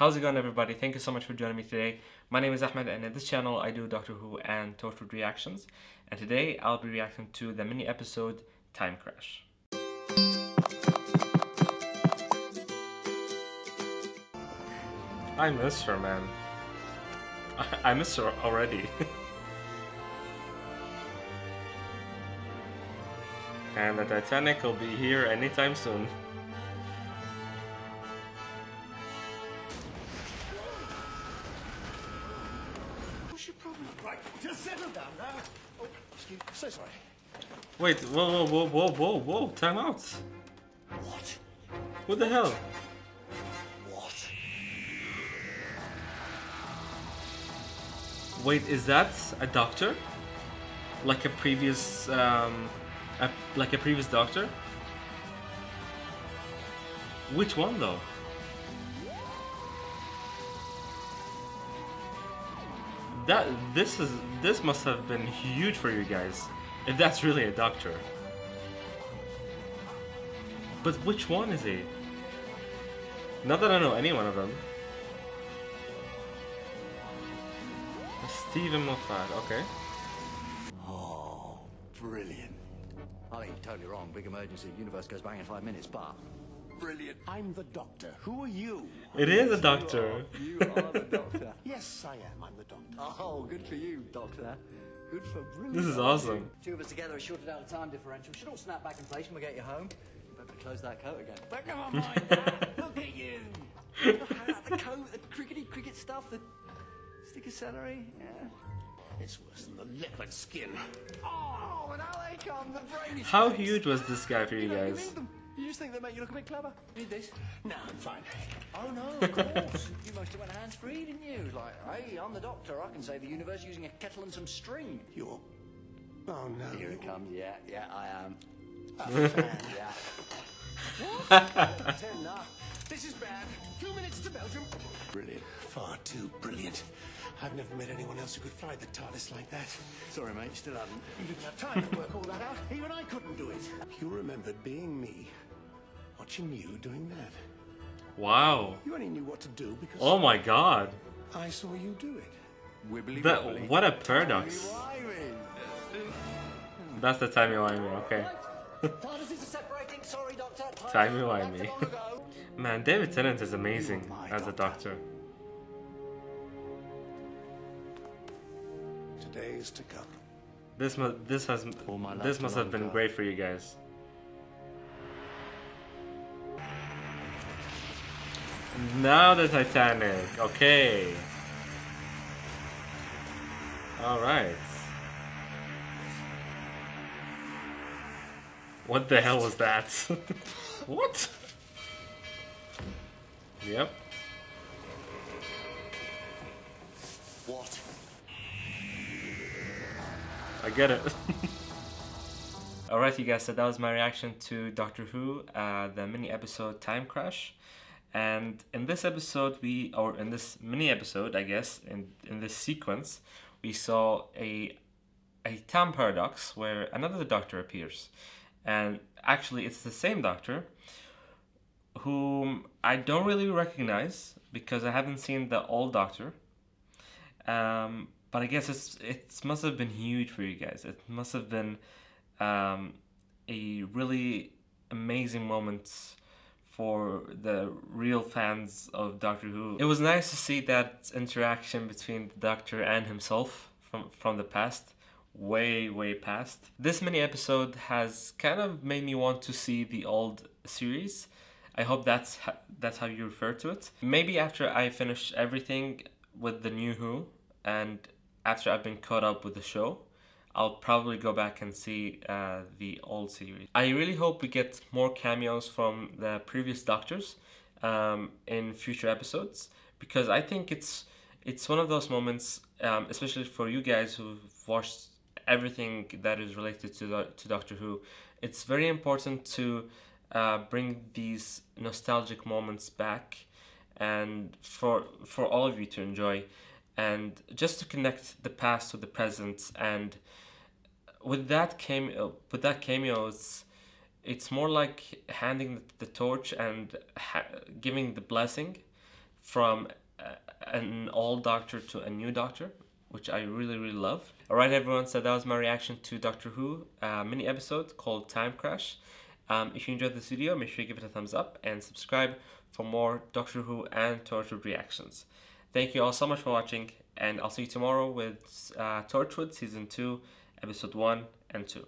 How's it going everybody? Thank you so much for joining me today. My name is Ahmed and in this channel I do Doctor Who and Torchwood reactions. And today I'll be reacting to the mini episode Time Crash. I miss her man. I, I miss her already. and the Titanic will be here anytime soon. Just settle down now. Oh, excuse me. So sorry. Wait, whoa, whoa, whoa, whoa, whoa, whoa, time out. What? What the hell? What? Wait, is that a doctor? Like a previous, um, a, like a previous doctor? Which one though? That this is this must have been huge for you guys, if that's really a doctor. But which one is he? Not that I know any one of them. Steven Moffat, okay. Oh, brilliant. I think totally wrong. Big emergency. Universe goes bang in five minutes, but. Brilliant. I'm the doctor. Who are you? It is a doctor. You are the doctor. Yes, I am. I'm the doctor. Oh, good for you, doctor. Good for brilliant. This is awesome. Two of us together has shorted out the time differential. Should all snap back in place when we get you home. You better close that coat again. But come on, mind that. Look at you. the coat, the crickety cricket stuff, the stick of celery. Yeah. It's worse than the leopard skin. Oh, and now they. The brain. How huge was this guy for you You don't guys? You just think they make you look a bit clever. Need this? No, I'm fine. Oh no, of course. you must have went hands free, didn't you? Like, hey, I'm the doctor. I can save the universe using a kettle and some string. You're. Oh no. Here it comes. Yeah, yeah, I am. A fan. Yeah. Ten now. This is bad. Two minutes to Belgium. Brilliant. Far too brilliant. I've never met anyone else who could fly the TARDIS like that. Sorry, mate. Still haven't. You didn't have time to work all that out. Even I couldn't do it. You remembered being me, watching you doing that. Wow. You only knew what to do because Oh my god. I saw you do it. Wibbly That what a paradox. That's the timey wimey, okay. TARDIS is separating. Sorry, doctor. Timey wimey. Man, David Tennant is amazing as a doctor. Today's to come. This must this has All my life this must have been great for you guys. Now the Titanic. Okay. All right. What the hell was that? what? Yep. What? I get it. Alright, you guys, so that was my reaction to Doctor Who, uh, the mini episode Time Crash. And in this episode, we, or in this mini episode, I guess, in, in this sequence, we saw a, a time paradox where another doctor appears. And actually, it's the same doctor whom I don't really recognize because I haven't seen the old doctor. Um, but I guess it's it must have been huge for you guys. It must have been um, a really amazing moment for the real fans of Doctor Who. It was nice to see that interaction between the Doctor and himself from from the past, way way past. This mini episode has kind of made me want to see the old series. I hope that's that's how you refer to it. Maybe after I finish everything with the new Who and after I've been caught up with the show, I'll probably go back and see uh, the old series. I really hope we get more cameos from the previous Doctors um, in future episodes because I think it's it's one of those moments, um, especially for you guys who've watched everything that is related to the, to Doctor Who. It's very important to uh, bring these nostalgic moments back and for for all of you to enjoy and just to connect the past with the present and with that cameo with that cameo it's, it's more like handing the torch and giving the blessing from uh, an old doctor to a new doctor, which I really, really love. Alright, everyone, so that was my reaction to Doctor Who uh, mini episode called Time Crash. Um, if you enjoyed this video, make sure you give it a thumbs up and subscribe for more Doctor Who and Torchwood reactions. Thank you all so much for watching, and I'll see you tomorrow with uh, Torchwood Season 2, Episode 1 and 2.